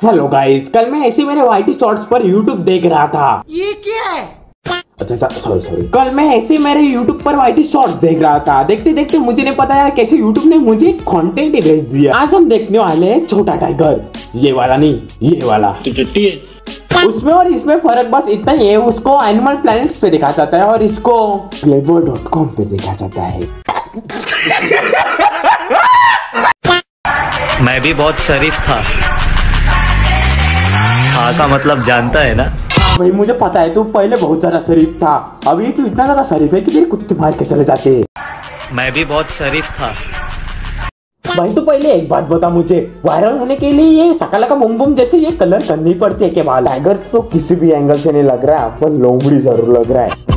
Hello guys कल मैं ऐसे मेरे वाइटी शॉर्ट्स पर यूट्यूब देख रहा था। ये क्या है? अच्छा अच्छा सॉरी सॉरी कल मैं ऐसे मेरे यूट्यूब पर वाइटी शॉर्ट्स देख रहा था। देखते देखते मुझे नहीं पता यार कैसे यूट्यूब ने मुझे कंटेंट ही भेज दिया। आज हम देखने वाले हैं छोटा टाइगर ये वाला नहीं ये वाला। उसमें और इसमें फ़र्क बस इतना ही है उसको एनिमल प्लैनेट्स पे देखा जाता है और इसको प्लेबो डॉट कॉम पे देखा जाता है। मैं भी बहुत शरीफ था। हाँ का मतलब जानता है ना। भाई मुझे पता है तू पहले बहुत ज़्यादा शरीफ था। अभी तू इतना ज़्यादा शरीफ है कि तेरे कुत्ते मार के चले जाते मैं भी बहुत शरीफ था। भाई तो पहले एक बात बता मुझे। वायरल होने के लिए ये सकला का बुम बुम जैसे ये कलर करनी पड़ती है के बाल? टाइगर तो किसी भी एंगल से नहीं लग रहा है पर लोमड़ी ज़रूर लग रहा है।